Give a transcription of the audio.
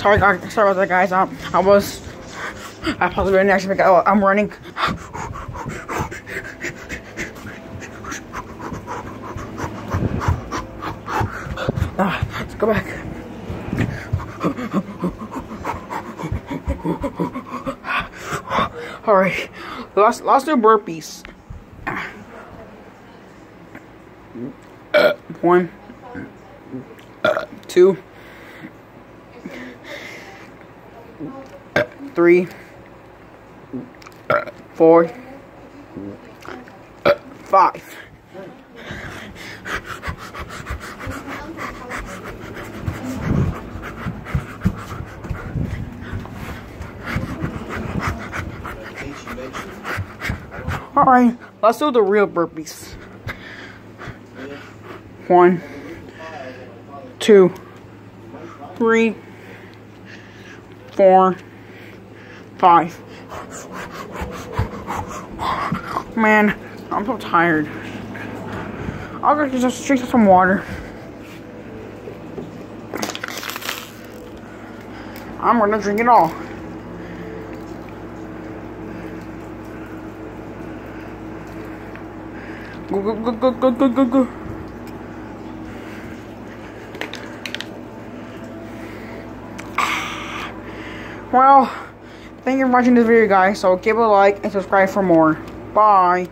Sorry, guys. Sorry about that, guys. Um, I was. I probably didn't actually make oh, I'm running. Ah, let's go back. All right, last last two burpees. One, two, three, four, five. Alright, let's do the real burpees. One, two, three, four, five. Man, I'm so tired. I'll go just drink some water. I'm gonna drink it all. Go, go, go, go, go, go, go, go. Well, thank you for watching this video, guys. So give a like and subscribe for more. Bye.